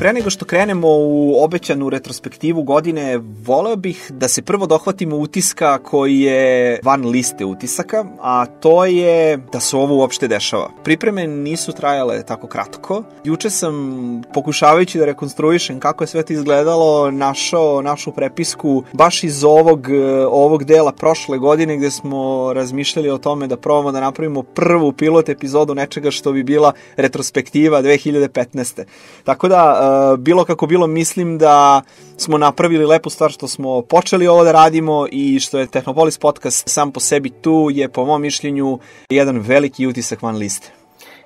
Pre nego što krenemo u obećanu retrospektivu godine, voleo bih da se prvo dohvatimo utiska koji je van liste utisaka, a to je da se ovo uopšte dešava. Pripreme nisu trajale tako kratko. Juče sam, pokušavajući da rekonstruišem kako je sve to izgledalo, našao našu prepisku baš iz ovog, ovog dela prošle godine gde smo razmišljali o tome da probamo da napravimo prvu pilot epizodu nečega što bi bila retrospektiva 2015. Tako da, bilo kako bilo, mislim da smo napravili lepu stvar što smo počeli ovo da radimo i što je Technopolis podcast sam po sebi tu je po mom mišljenju jedan veliki utisak van liste.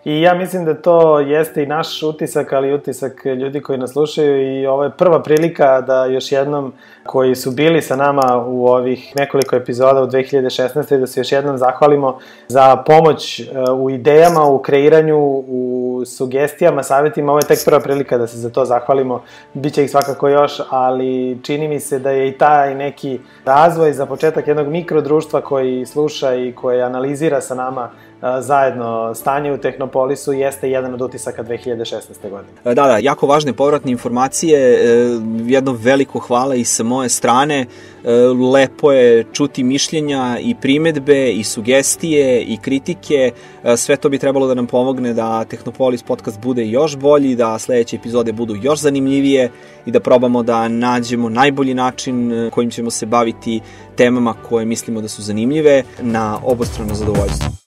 I ja mislim da to jeste i naš utisak, ali i utisak ljudi koji nas slušaju i ovo je prva prilika da još jednom koji su bili sa nama u ovih nekoliko epizoda u 2016. da se još jednom zahvalimo za pomoć e, u idejama, u kreiranju, u sugestijama, savjetima. Ovo je tek prva prilika da se za to zahvalimo. Biće ih svakako još, ali čini mi se da je i taj neki razvoj za početak jednog mikrodruštva koji sluša i koji analizira sa nama zajedno stanje u Tehnopolisu jeste jedan od utisaka 2016. godine. Da, da, jako važne povratne informacije, e, jedno veliko hvala i sa moje strane, e, lepo je čuti mišljenja i primetbe i sugestije i kritike, e, sve to bi trebalo da nam pomogne da Tehnopolis podcast bude još bolji, da sledeće epizode budu još zanimljivije i da probamo da nađemo najbolji način kojim ćemo se baviti temama koje mislimo da su zanimljive na obostrano zadovoljstvo.